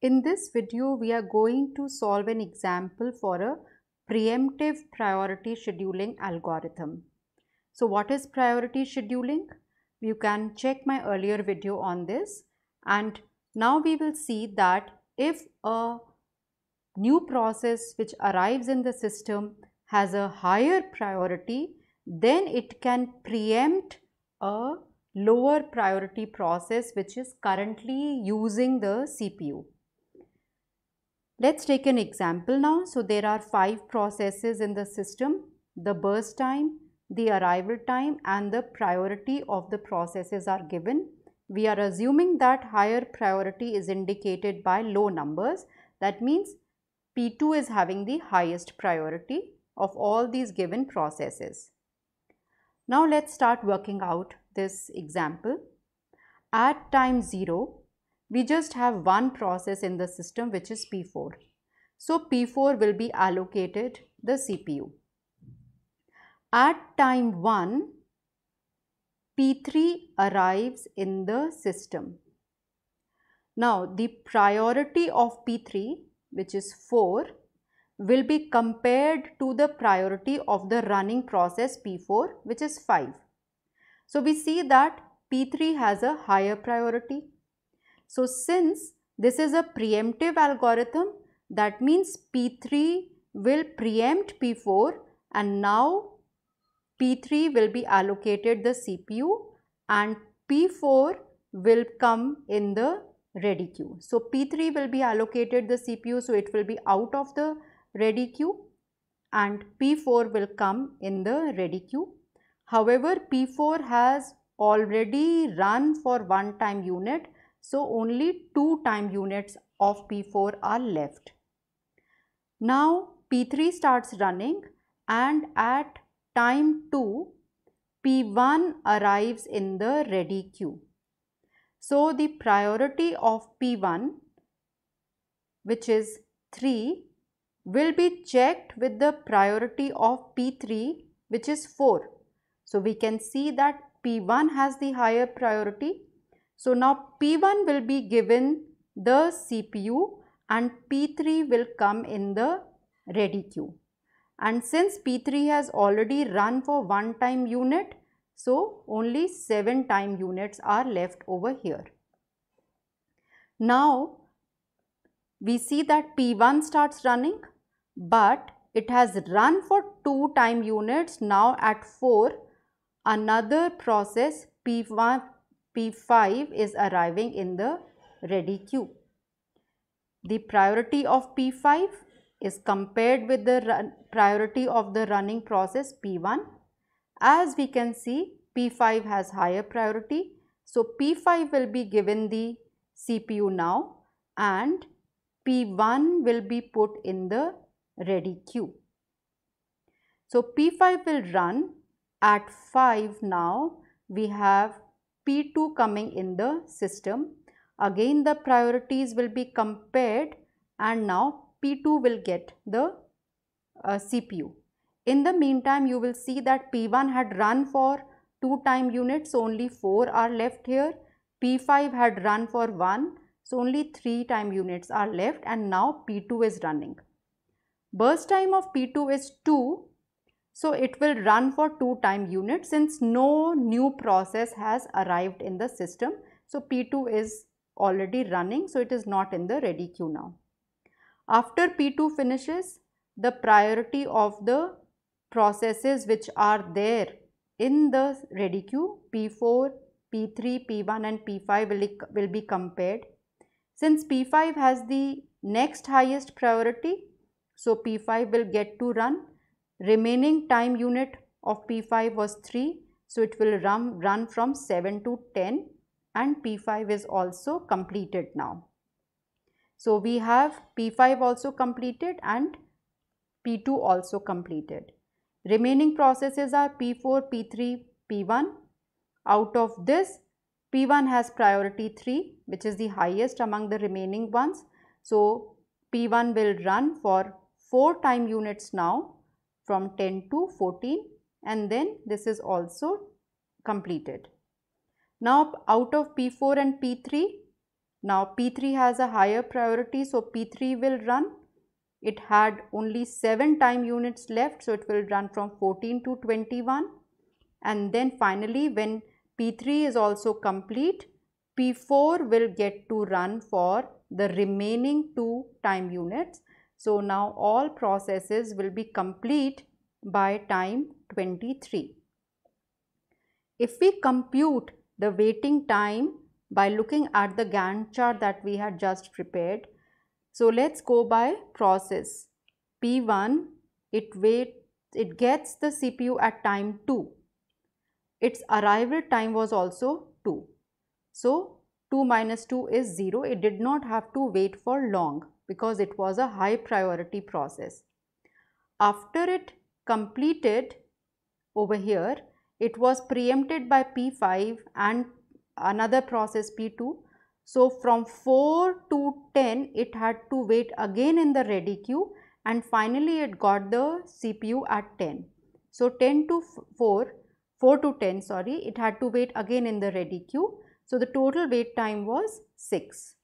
In this video, we are going to solve an example for a preemptive priority scheduling algorithm. So what is priority scheduling? You can check my earlier video on this and now we will see that if a new process which arrives in the system has a higher priority, then it can preempt a lower priority process which is currently using the CPU. Let's take an example now. So there are five processes in the system, the burst time, the arrival time and the priority of the processes are given. We are assuming that higher priority is indicated by low numbers. That means P2 is having the highest priority of all these given processes. Now let's start working out this example. At time 0, we just have one process in the system which is P4. So P4 will be allocated the CPU. At time 1, P3 arrives in the system. Now the priority of P3 which is 4 will be compared to the priority of the running process P4 which is 5. So we see that P3 has a higher priority so since this is a preemptive algorithm, that means P3 will preempt P4 and now P3 will be allocated the CPU and P4 will come in the ready queue. So P3 will be allocated the CPU so it will be out of the ready queue and P4 will come in the ready queue. However, P4 has already run for one time unit so only two time units of P4 are left. Now P3 starts running and at time 2 P1 arrives in the ready queue. So the priority of P1 which is 3 will be checked with the priority of P3 which is 4. So we can see that P1 has the higher priority so now P1 will be given the CPU and P3 will come in the ready queue. And since P3 has already run for one time unit, so only 7 time units are left over here. Now we see that P1 starts running but it has run for 2 time units now at 4 another process P1 P5 is arriving in the ready queue. The priority of P5 is compared with the priority of the running process P1. As we can see, P5 has higher priority. So, P5 will be given the CPU now and P1 will be put in the ready queue. So, P5 will run at 5 now we have P2 coming in the system. Again the priorities will be compared and now P2 will get the uh, CPU. In the meantime, you will see that P1 had run for 2 time units, so only 4 are left here. P5 had run for 1, so only 3 time units are left and now P2 is running. Burst time of P2 is 2 so it will run for two time units since no new process has arrived in the system. So P2 is already running so it is not in the ready queue now. After P2 finishes the priority of the processes which are there in the ready queue P4, P3, P1 and P5 will, will be compared. Since P5 has the next highest priority so P5 will get to run remaining time unit of P5 was 3 so it will run, run from 7 to 10 and P5 is also completed now. So we have P5 also completed and P2 also completed. Remaining processes are P4, P3, P1. Out of this P1 has priority 3 which is the highest among the remaining ones. So P1 will run for 4 time units now from 10 to 14 and then this is also completed. Now out of P4 and P3 Now P3 has a higher priority so P3 will run. It had only 7 time units left so it will run from 14 to 21 and then finally when P3 is also complete P4 will get to run for the remaining 2 time units. So now all processes will be complete by time 23. If we compute the waiting time by looking at the Gantt chart that we had just prepared. So let's go by process. P1, it wait, it gets the CPU at time 2. Its arrival time was also 2. So 2 minus 2 is 0. It did not have to wait for long because it was a high priority process. After it completed over here, it was preempted by P5 and another process P2. So from 4 to 10 it had to wait again in the ready queue and finally it got the CPU at 10. So 10 to 4, 4 to 10 sorry it had to wait again in the ready queue. So the total wait time was 6.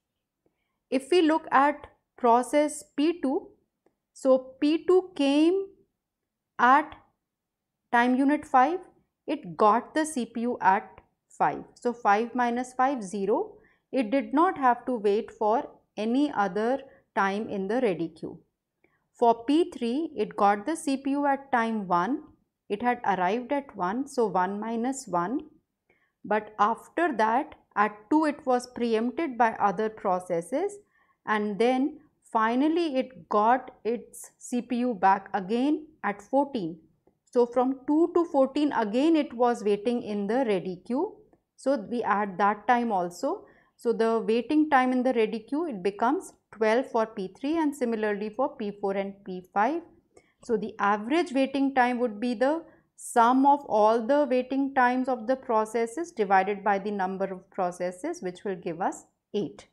If we look at process P2, so P2 came at time unit 5, it got the CPU at 5. So 5 minus 5 0. It did not have to wait for any other time in the ready queue. For P3 it got the CPU at time 1. It had arrived at 1 so 1 minus 1. But after that at 2 it was preempted by other processes and then finally it got its CPU back again at 14. So from 2 to 14 again it was waiting in the ready queue so we add that time also. So the waiting time in the ready queue it becomes 12 for P3 and similarly for P4 and P5. So the average waiting time would be the sum of all the waiting times of the processes divided by the number of processes which will give us 8.